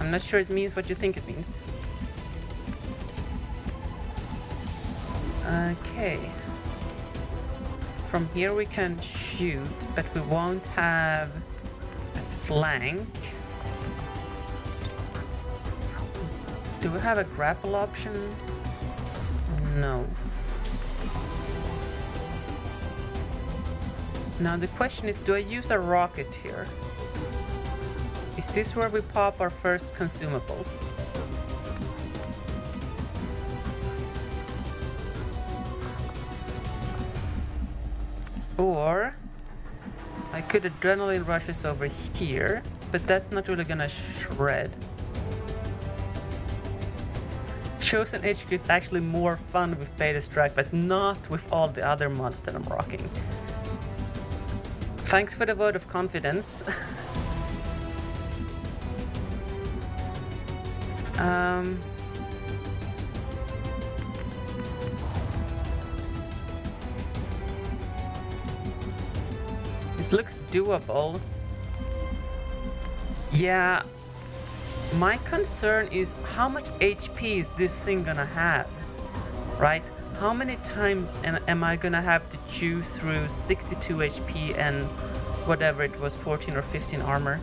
I'm not sure it means what you think it means. Okay. From here we can shoot, but we won't have a flank. Do we have a grapple option? No. Now the question is, do I use a rocket here? Is this where we pop our first consumable? Or I could adrenaline rushes over here, but that's not really gonna shred. Chosen HQ is actually more fun with Beta Strike, but not with all the other mods that I'm rocking. Thanks for the vote of confidence. um, this looks doable. Yeah, my concern is how much HP is this thing gonna have, right? How many times am I gonna have to chew through 62 HP and whatever it was, 14 or 15 armor?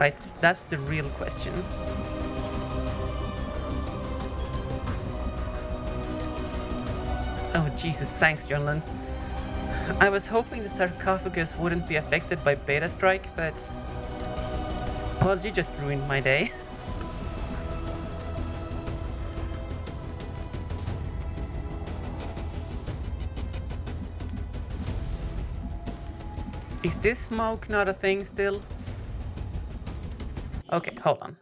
Right, that's the real question. Oh Jesus, thanks Jonlin. I was hoping the sarcophagus wouldn't be affected by beta strike, but... Well, you just ruined my day. Is this smoke not a thing still? Okay, hold on.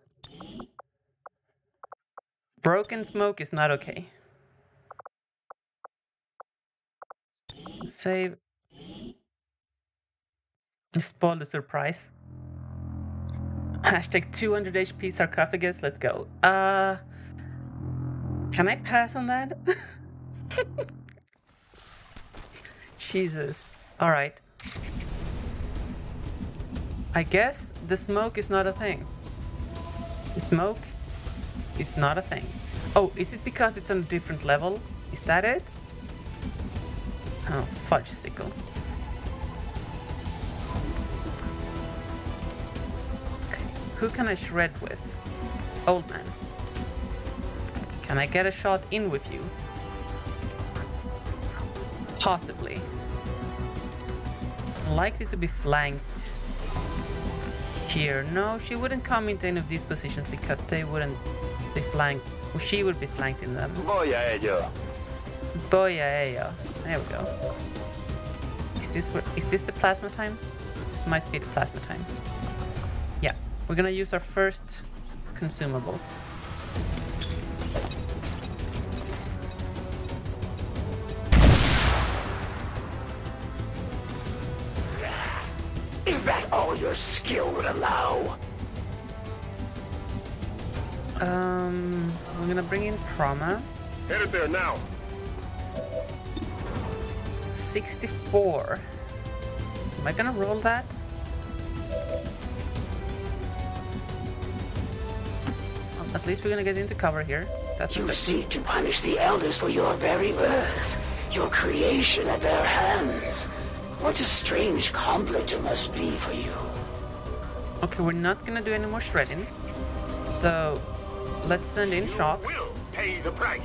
Broken smoke is not okay. Save. Spoil the surprise. Hashtag 200 HP sarcophagus, let's go. Uh, can I pass on that? Jesus. Alright. I guess the smoke is not a thing. Smoke is not a thing. Oh, is it because it's on a different level? Is that it? Oh, fudge sickle. Okay, who can I shred with? Old man. Can I get a shot in with you? Possibly. Likely to be flanked here. No, she wouldn't come into any of these positions because they wouldn't be flanked. Well, she would be flanked in them. Voy a ello. Voy a ello. There we go. Is this is this the plasma time? This might be the plasma time. Yeah, we're gonna use our first consumable. Bring in Prama. Headed there now. 64. Am I gonna roll that? Well, at least we're gonna get into cover here. That's You what's up. seek to punish the elders for your very birth, your creation at their hands. What a strange conflict it must be for you. Okay, we're not gonna do any more shredding. So, let's send in Shock. Will pay the price.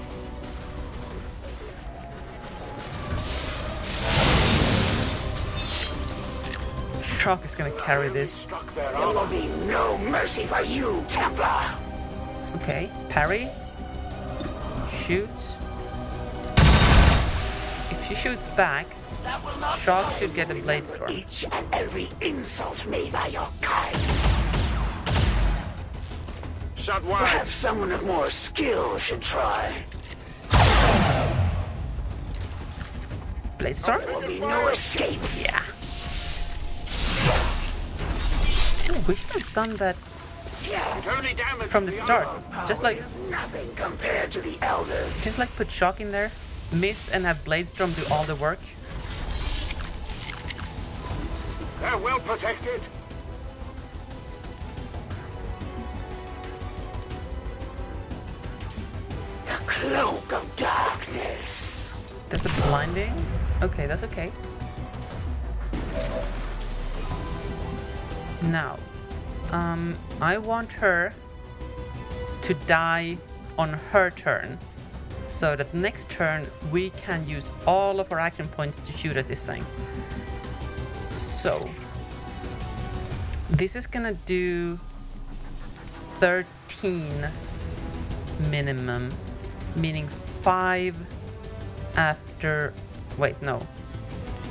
Shock is gonna carry this. There will be no mercy for you, Templar. Okay, parry. Shoot. If you shoot back, That will not Shock stop should get a blade for storm. Each and every insult made by your kind. Shot wide. Perhaps someone of more skill should try. Blade Storm? There will be no escape. Yeah. Ooh, we should have done that Only damage from the start. Just like, is nothing compared to the elders. just like put Shock in there, miss and have Bladestorm do all the work. They're well protected. Cloak of darkness. That's a blinding? Okay, that's okay. Now, um, I want her to die on her turn. So that next turn we can use all of our action points to shoot at this thing. So, this is gonna do 13 minimum, meaning 5 after. Wait, no.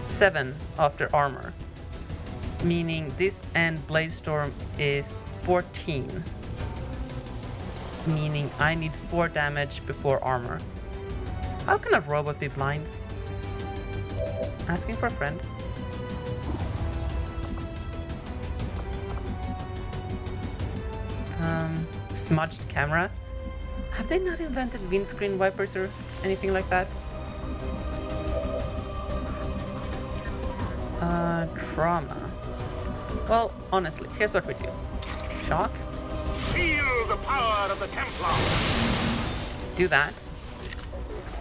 7 after armor. Meaning this end Blade Storm is 14. Meaning I need 4 damage before armor. How can a robot be blind? Asking for a friend. Um, smudged camera. Have they not invented windscreen wipers or anything like that? Uh, trauma. Well, honestly, here's what we do. Shock. Feel the power of the Templar. Do that.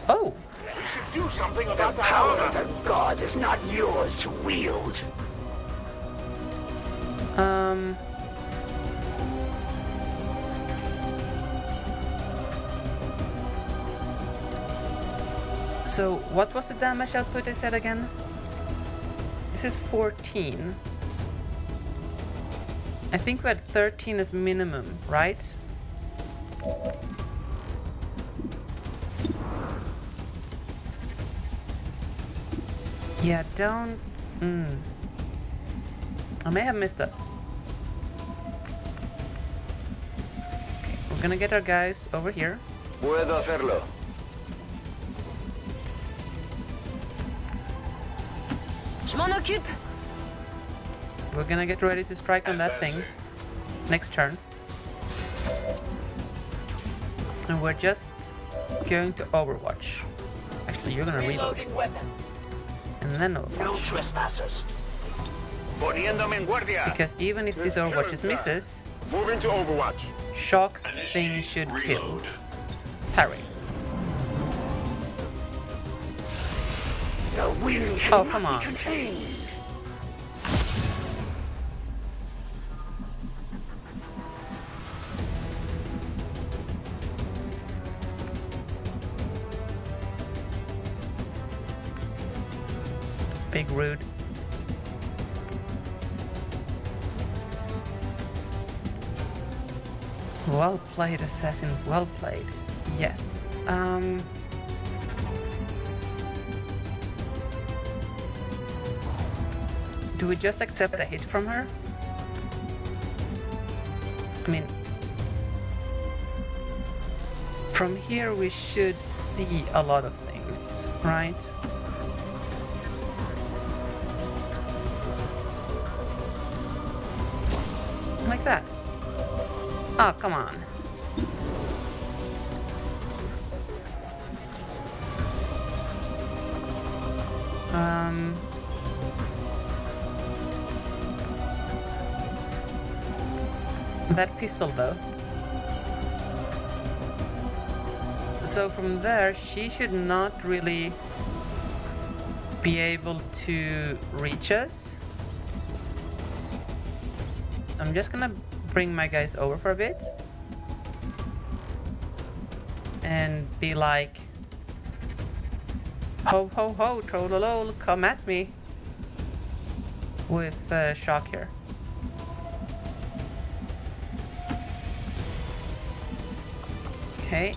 Oh! We should do something The about that power of the gods is not yours to wield. Um... So, what was the damage output I said again? This is 14. I think we had 13 as minimum, right? Yeah, don't... Mm. I may have missed it. Okay, we're gonna get our guys over here. Puedo hacerlo. We're gonna get ready to strike on that thing next turn. And we're just going to Overwatch. Actually, you're gonna reload. Reloading weapon. And then No Overwatch. trespassers. Poniéndome en guardia. Because even if this Overwatch misses, Moving to Overwatch. Shock's thing should kill. Parry. Oh, come on. Big rude. Well played, Assassin. Well played. Yes. Um. Do we just accept a hit from her? I mean, from here we should see a lot of things, right? Like that. Oh, come on. That pistol, though. So from there, she should not really be able to reach us. I'm just gonna bring my guys over for a bit. And be like, ho ho ho, trollolol, come at me. With uh, shock here. Okay.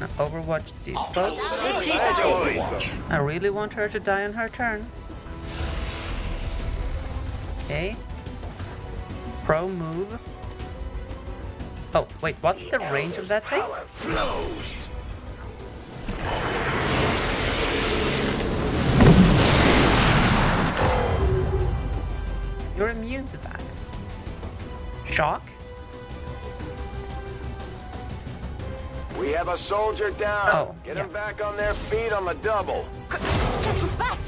Now overwatch these folks. I really want her to die on her turn. Okay. Pro move. Oh, wait, what's the range of that thing? You're immune to that. Shock? We have a soldier down. Oh, Get yeah. them back on their feet on the double. Qu'est-ce qui se passe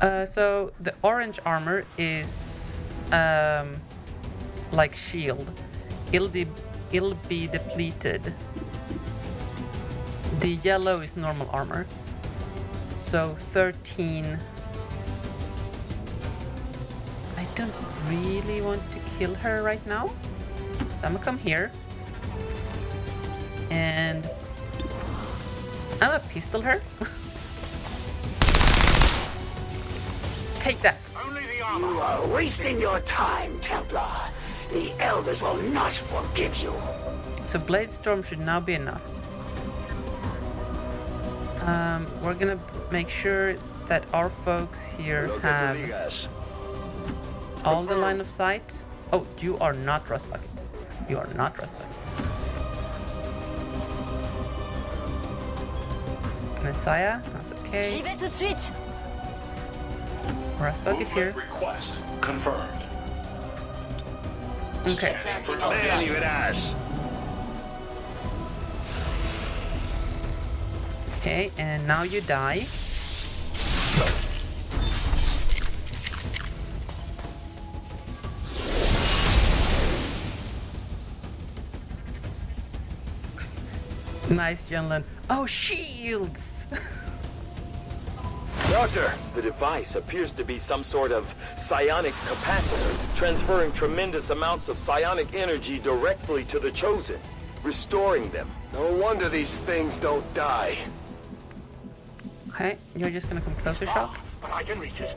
Uh, so the orange armor is um, like shield. It'll it'll be depleted. The yellow is normal armor. So 13. I don't really want to kill her right now. I'm gonna come here. And I'm gonna pistol her. Take that. Only the armor. You are wasting your time, Templar. The Elders will not forgive you. So Blade Storm should now be enough. Um, we're gonna make sure that our folks here have all the line of sight. Oh, you are not Rust Bucket. You are not Rust Bucket. Messiah, that's J'y okay. vais tout de suite. Rust Bucket here. Request confirmed. Okay. Scanning for Ven y Okay, and now you die. Nice, Junlin. Oh, shields! Doctor, the device appears to be some sort of psionic capacitor, transferring tremendous amounts of psionic energy directly to the Chosen, restoring them. No wonder these things don't die. okay, you're just gonna come closer, ah, Shock. But I can reach it.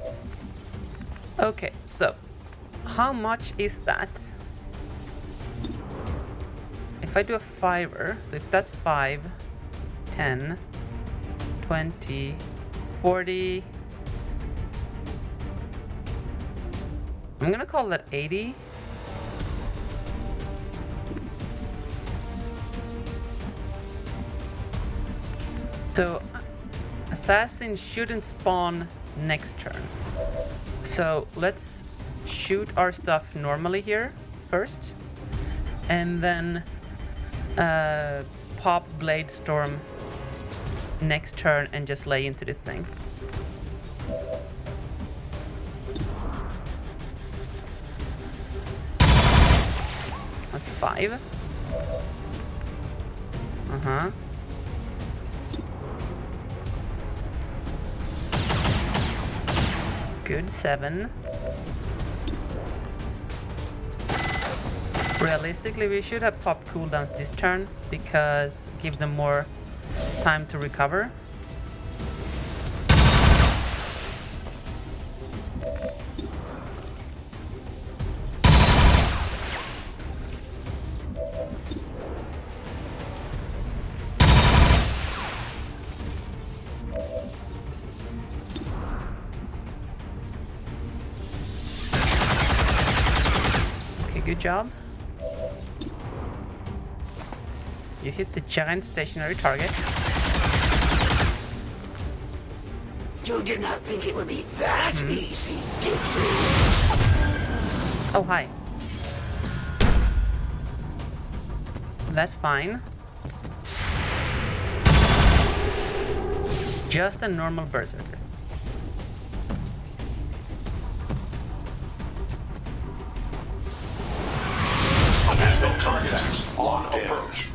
Okay, so how much is that? If I do a fiver, so if that's 5, 10, 20, 40. I'm gonna call that 80. So, assassins shouldn't spawn next turn. So let's shoot our stuff normally here first, and then uh, pop Blade Storm next turn and just lay into this thing. That's five. Uh huh. Good, seven. Realistically, we should have popped cooldowns this turn because give them more time to recover. Good job. Hit the giant stationary target. You did not think it would be that hmm. easy, did you? Oh, hi. That's fine. Just a normal berserker. Additional targets on approach.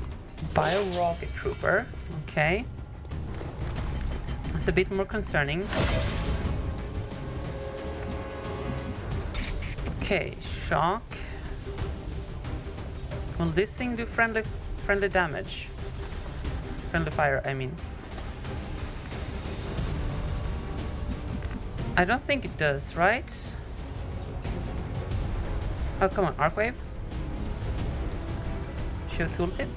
Bio rocket trooper. Okay. That's a bit more concerning. Okay, shock. Will this thing do friendly friendly damage? Friendly fire, I mean. I don't think it does, right? Oh, come on, Arcwave? Show tooltip?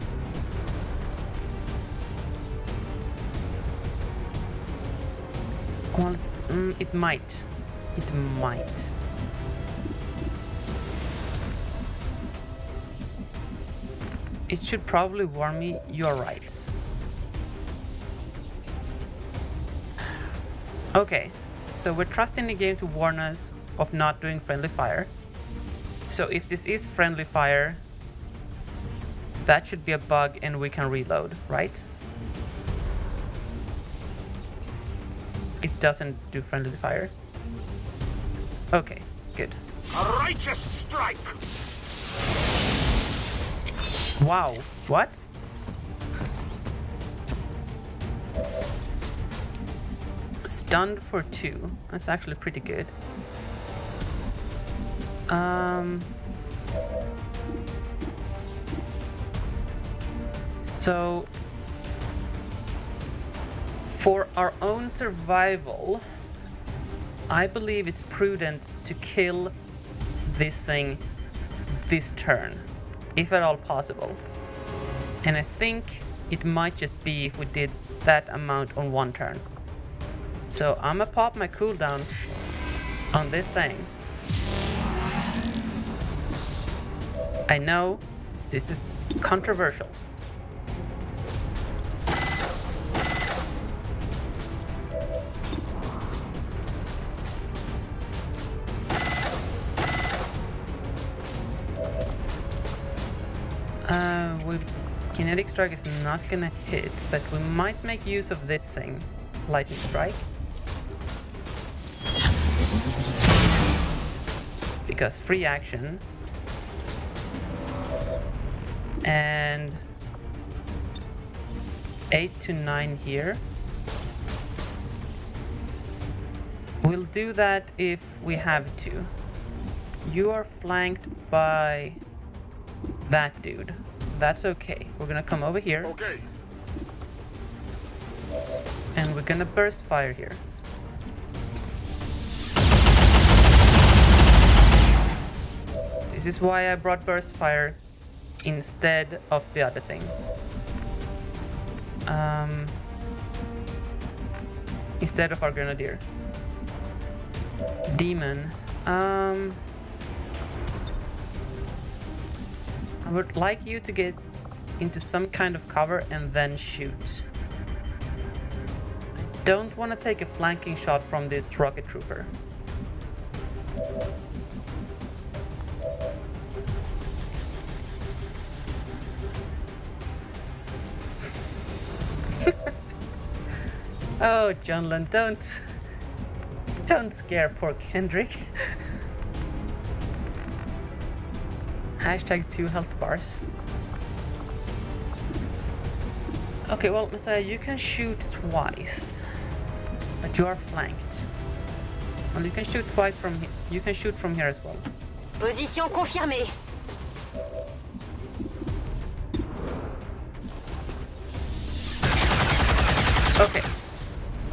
Well, mm, it might. It might. It should probably warn me you're right. Okay, so we're trusting the game to warn us of not doing friendly fire. So if this is friendly fire, that should be a bug and we can reload, right? Doesn't do friendly fire. Okay, good. A righteous strike. Wow, what? Stunned for two. That's actually pretty good. Um. So, for our own survival, I believe it's prudent to kill this thing this turn, if at all possible. And I think it might just be if we did that amount on one turn. So I'm gonna pop my cooldowns on this thing. I know this is controversial. Kinetic strike is not gonna hit, but we might make use of this thing, lightning strike. Because free action. And 8 to 9 here. We'll do that if we have to. You are flanked by that dude. That's okay. We're gonna come over here Okay. and we're gonna burst fire here. This is why I brought burst fire instead of the other thing. Um, instead of our grenadier. Demon. Um, would like you to get into some kind of cover and then shoot. Don't want to take a flanking shot from this rocket trooper. oh, Johnland, don't... Don't scare poor Kendrick. Hashtag two health bars. Okay, well, Messiah, you can shoot twice, but you are flanked. And you can shoot twice from here. You can shoot from here as well. Position confirmée. Okay,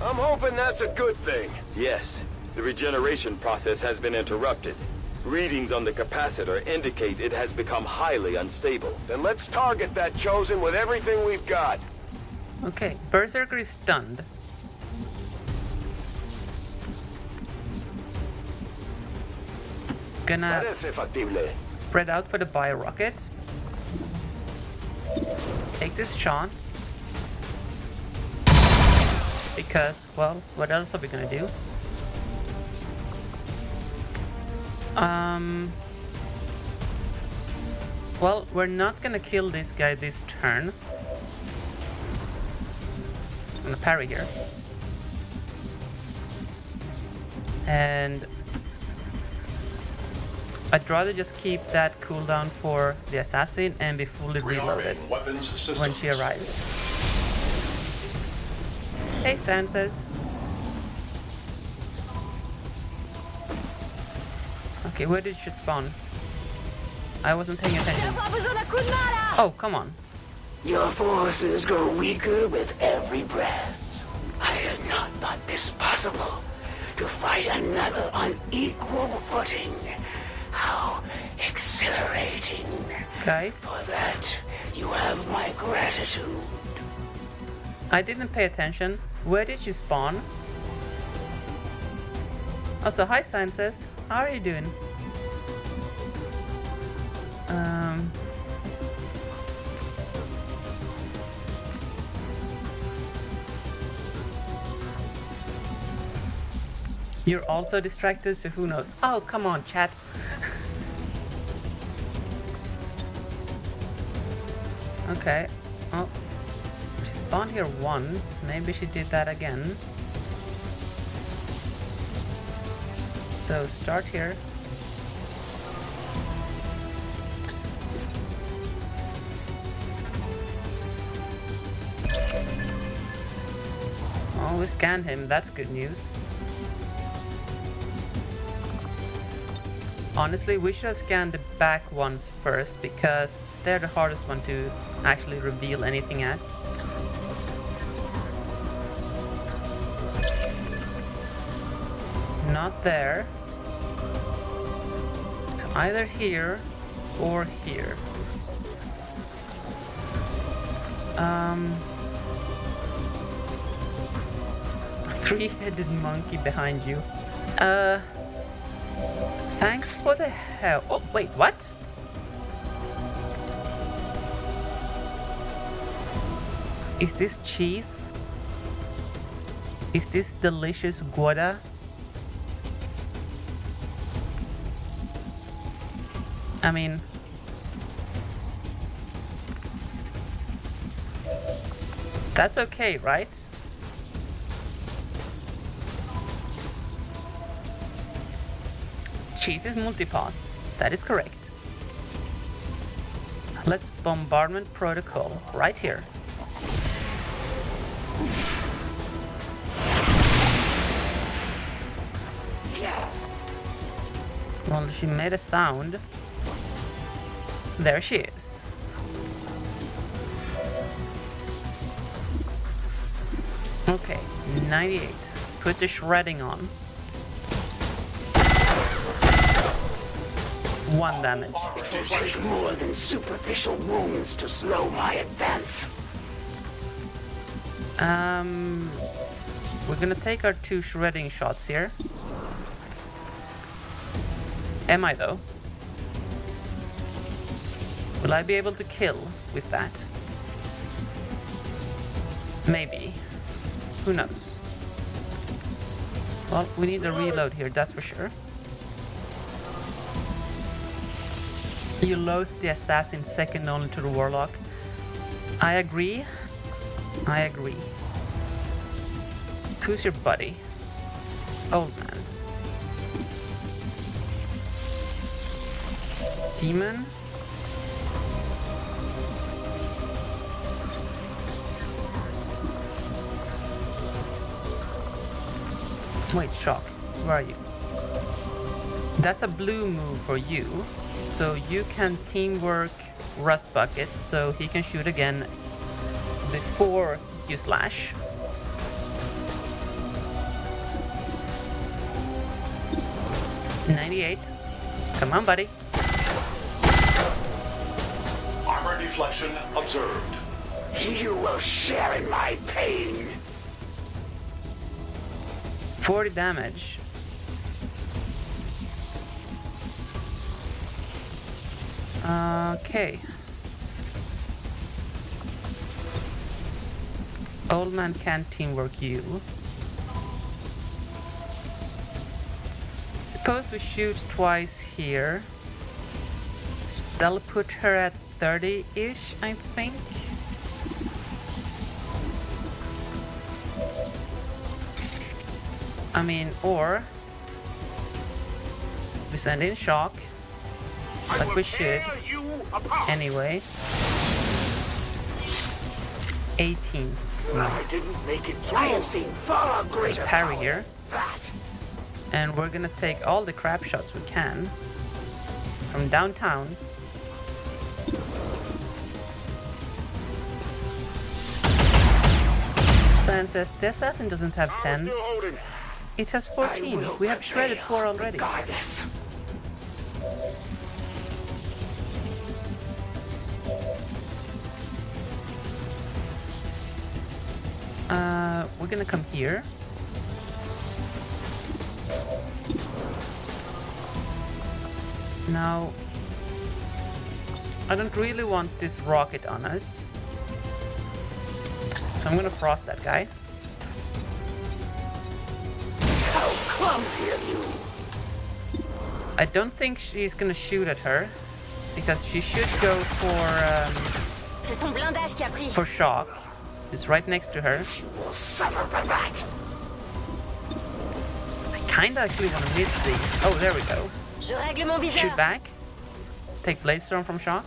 I'm hoping that's a good thing. Yes, the regeneration process has been interrupted. Readings on the capacitor indicate it has become highly unstable. Then let's target that Chosen with everything we've got. okay. Berserker is stunned. Gonna spread out for the bio rocket. Take this shot. Because, well, what else are we gonna do? Um. Well, we're not gonna kill this guy this turn. I'm gonna parry here. And I'd rather just keep that cooldown for the assassin and be fully reloaded in weapons systems. when she arrives. Hey, Sanses. Okay, where did she spawn? I wasn't paying attention. Pas besoin d'un coup de main là Oh, come on. Your forces grow weaker with every breath. I had not thought this possible. To fight another on equal footing. How exhilarating. Guys, For that, you have my gratitude. I didn't pay attention. Where did she spawn? Also, hi, Sanses. How are you doing? Um... You're also distracted, so who knows? Oh, come on, chat. okay. Oh, she spawned here once. Maybe she did that again. So start here. Oh, we scanned him. That's good news. Honestly, we should have scanned the back ones first because they're the hardest one to actually reveal anything at. Not there. So either here or here. Um, three-headed monkey behind you. Uh, thanks for the help. Oh, wait, what? Is this cheese? Is this delicious Gouda? I mean... That's okay, right? Cheese is multipass. That is correct. Let's bombardment protocol right here. Well, she made a sound. There she is. Okay, 98. Put the shredding on. One damage. It takes more than superficial wounds to slow my advance. Um, we're gonna take our two shredding shots here. Am I though? Will I be able to kill with that? Maybe. Who knows? Well, we need a reload here, that's for sure. You loathe the assassin second only to the warlock. I agree. I agree. Who's your buddy? Old man. Demon? Wait, Shock, where are you? That's a blue move for you, so you can teamwork Rust Bucket so he can shoot again before you slash. Ninety-eight. Come on, buddy. Armor deflection observed. You will share in my pain. 40 damage. Okay. Old man can't teamwork you. Suppose we shoot twice here. That'll put her at 30-ish, I think. I mean, or we send in shock, like we should, tear you apart. anyway. 18. I Nice. didn't make it through. I have seen far greater Parry here. And we're gonna take all the crap shots we can from downtown. San says the assassin doesn't have I'm 10. It has 14. We have shredded 4 already. Regardless. Uh, we're gonna come here. Now, I don't really want this rocket on us. So I'm gonna frost that guy. I don't think she's gonna shoot at her. Because she should go for, um, for shock. It's right next to her. I kinda actually wanna miss these. Oh, there we go. Shoot back. Take Blaze from shock.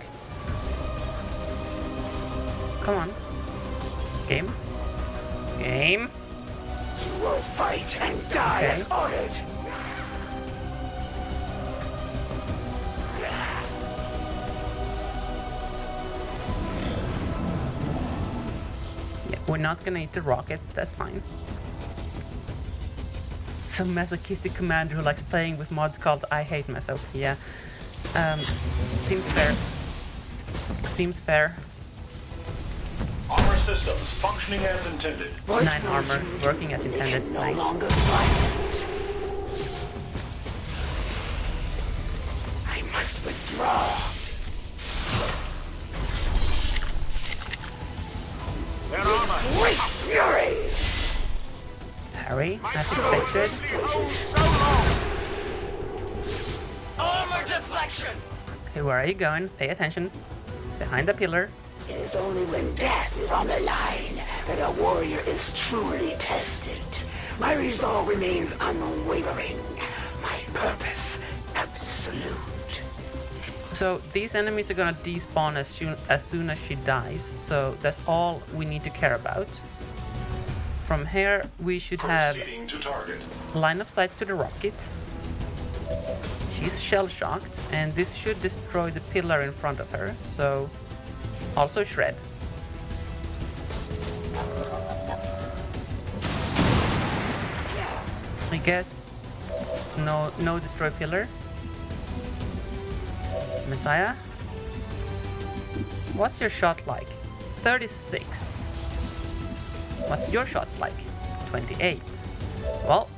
Come on. Game. Game. Will fight and die as ordered. Yeah, we're not gonna eat the rocket, that's fine. Some masochistic commander who likes playing with mods called I hate myself, yeah. Um, seems fair. Seems fair. Armor systems functioning as intended. Nine armor, working as intended, can no nice. I must withdraw. Their armor. Great fury! Parry, as expected. Armor deflection! Okay, where are you going? Pay attention. Behind the pillar. It is only when death is on the line that a warrior is truly tested. My resolve remains unwavering. My purpose absolute. So these enemies are gonna despawn as soon as soon as she dies. So that's all we need to care about. From here, we should have Proceeding to target. line of sight to the rocket. She's shell shocked, and this should destroy the pillar in front of her. So also shred. I guess no no destroy pillar. Messiah? What's your shot like? 36. What's your shots like? 28. Well,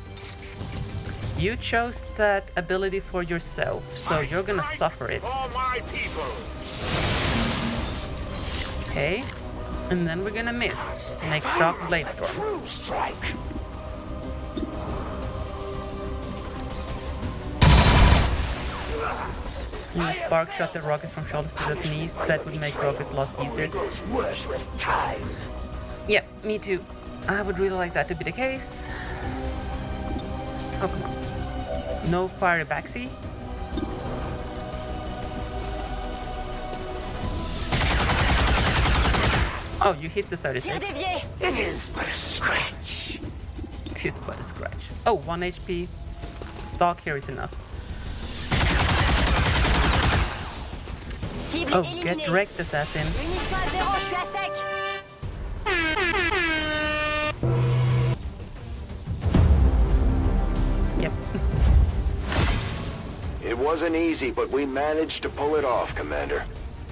you chose that ability for yourself, so you're gonna suffer it. Okay? And then we're gonna miss. Make shock blade storm. Strike. Spark shot the rockets from shoulders to the knees. That would make rocket loss easier. Yep, me too. I would really like that to be the case. Oh, come on. No fiery backseat? Oh, you hit the Tir 36. It is but a scratch. It is but a scratch. Oh, 1 HP. Stock here is enough. Oh, get wrecked, assassin. Munition à zéro, je suis à sec. Yep. It wasn't easy, but we managed to pull it off, Commander.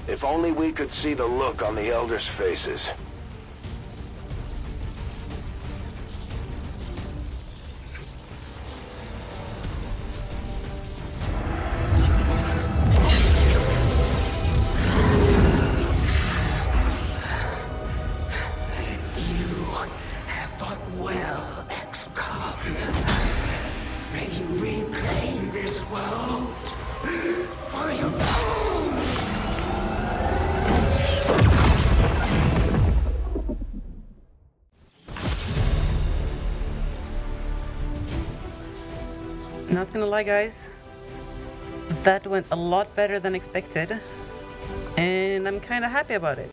If only we could see the look on the Elders' faces. Lie, guys. That went a lot better than expected. And I'm kinda happy about it.